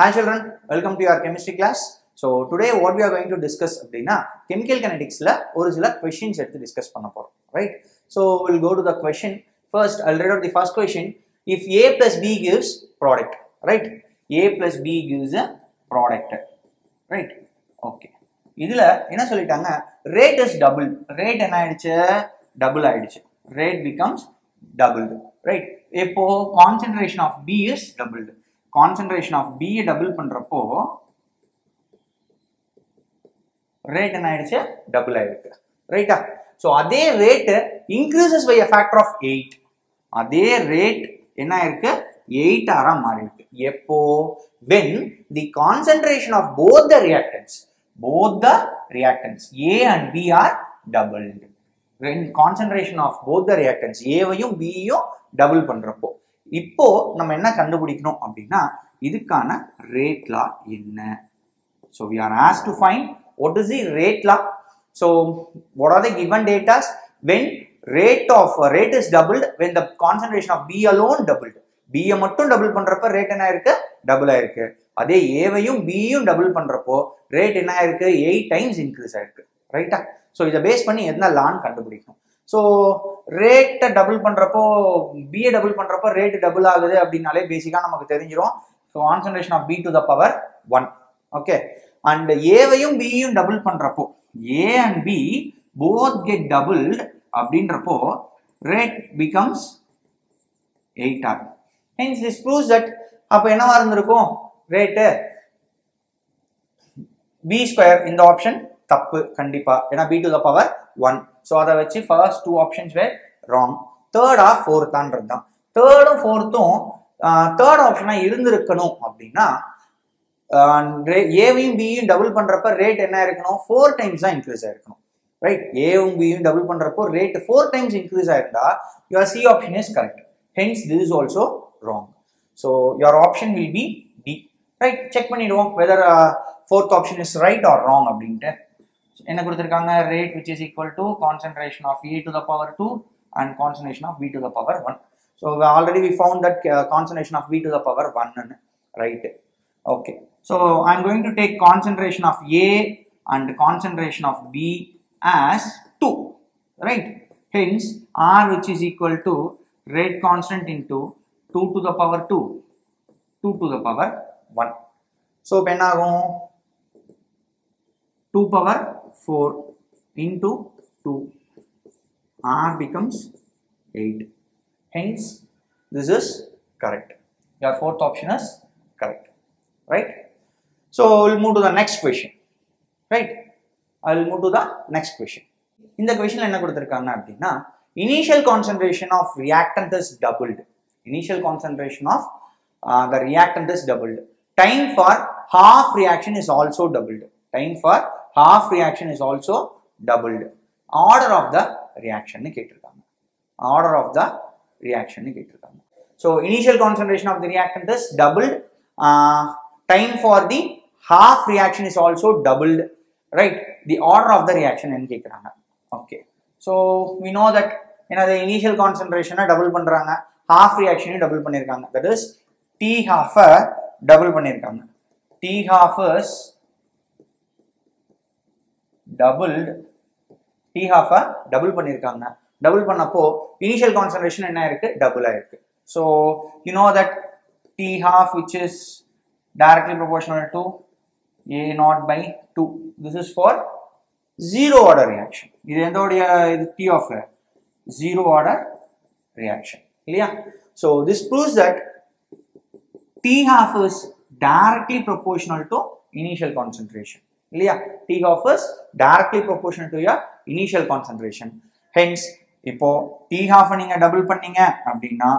Hi children, welcome to your chemistry class. So today what we are going to discuss அப்படின்னா chemical kineticsல ஒரு சில questions எடுத்து discuss பண்ண போறோம் right so we'll go to the question first I'll read out the first question if A plus B gives product right A plus B gives a product right okay இதுல என்ன சொல்லிட்டாங்க rate is double rate என்ன ஆயிடுச்சு double ஆயிடுச்சு rate becomes doubled right இப்போ concentration of B is doubled concentration of B double பண்றப்போ rate என்ன ஆயிடுச்சு? டபுள் ஆயிருக்கு. ரைட்டா ஸோ அதே rate increases by a factor of eight அதே ரேட் என்ன ஆயிருக்கு? எயிட் ஆரா மாறி இருக்கு. எப்போ? When the concentration of both the reactants both the reactants A and B are doubled when concentration of both the reactants ஏவையும் பியையும் double பண்றப்போ இப்போ நம்ம என்ன கண்டுபிடிக்கணும் அப்படின்னா இதுக்கான ரேட் லா என்ன? So we are as to find what is the rate law. So what are the given data? When rate of uh, rate is doubled when the concentration of b alone doubled. B மட்டும் double பண்றப்ப rate என்ன ஆயிருக்கு double ஆயிருக்கு. அதே ஏவையும் பியும் double பண்றப்போ rate என்ன ஆயிருக்கு? எயிட் டைம்ஸ் இன்க்ரீஸ் ஆயிருக்கு. ரைட்டா ஸோ இதை பேஸ் பண்ணி என்ன லான்னு கண்டுபிடிக்கணும். ஸோ ரேட்டை டபுள் பண்ணுறப்போ பிஏ டபுள் பண்ணுறப்போ ரேட் டபுள் ஆகுது அப்படின்னாலே பேசிக்காக நமக்கு தெரிஞ்சிடும் so concentration of B to the power one okay and ஏவையும் பியும் டபுள் பண்ணுறப்போ A and B both get double அப்படின்றப்போ rate becomes eight R hence this proves that அப்போ என்னவா இருந்திருக்கும்? ரேட்டு பி ஸ்கொயர் இந்த ஆப்ஷன் தப்பு கண்டிப்பா. ஏன்னா B to the power one so அதை வச்சு first two options way wrong தேர்டா ஃபோர்த்தான்றது தான் தேர்டும் ஃபோர்த்தும் தேர்ட் ஆப்ஷனா இருந்திருக்கணும் அப்படின்னா ஏவையும் பியும் டபுள் பண்றப்ப ரேட் என்ன இருக்கணும்? ஃபோர் டைம்ஸ் தான் இன்க்ரீஸ் ஆயிருக்கணும். ரைட் ஏவும் பியும் டபுள் பண்றப்போ ரேட் ஃபோர் டைம்ஸ் இன்க்ரீஸ் ஆயிருந்தா your C option is correct hence this is also wrong so your option will be D right check பண்ணிடுவோம் whether fourth option is right or wrong அப்படின்ட்டு. என்ன கொடுத்துருக்காங்க rate which is equal to concentration of A to the power two and concentration of B to the power one so already we found that concentration of B to the power one right okay so i'm going to take concentration of a and concentration of b as 2 right hence r which is equal to rate constant into 2 to the power 2 2 to the power 1 so when ஆகும் 2 power 4 into 2 r becomes 8 hence this is correct your fourth option is correct right so we'll move to the next question right i will move to the next question இந்த கொஷின்ல என்ன கொடுத்துருக்காங்க அப்படின்னா initial concentration of reactant is doubled initial concentration of the reactant is doubled time for half reaction is also doubled time for half reaction is also doubled order of the reaction கேட்டிருக்காங்க order of the reaction கேட்டிருக்காங்க initial concentration of the reactant is doubled. Uh, time for the half reaction is also doubled right the order of the reaction ன்னு கேக்குறாங்க okay so we know that ஏன்னா the initial concentration double பண்றாங்க half reaction double பண்ணிருக்காங்க that is t half double பண்ணிருக்காங்க t half is double T ஹாஃபை double பண்ணியிருக்காங்க double பண்ணப்போ initial concentration என்ன இருக்கு டபுள் ஆகிருக்கு so you know that T half which is directly proportional to A naught by two this is for zero order reaction இது எந்தோடைய இது T of zero order reaction இல்லையா so this proves that T half is directly proportional to initial concentration. இல்லையா? T half is directly proportion to your initial concentration hence இப்போ T half நீங்க double பண்ணீங்க அப்படின்னா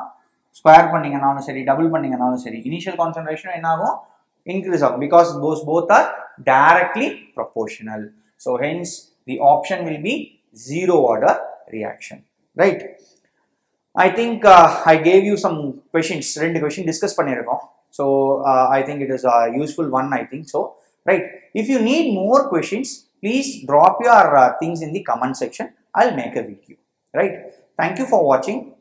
square பண்ணீங்கனாலும் சரி double பண்ணீங்கனாலும் சரி initial concentration என்ன ஆகும் இன்க்ரீஸ் ஆகும். Because both both are directly proportional so hence the option will be zero order reaction right I think I gave you some questions ரெண்டு question discuss பண்ணியிருக்கோம். So I think it is useful one I think so right? If you need more questions please drop your uh, things in the comment section. I'll make a video. Right? Thank you for watching.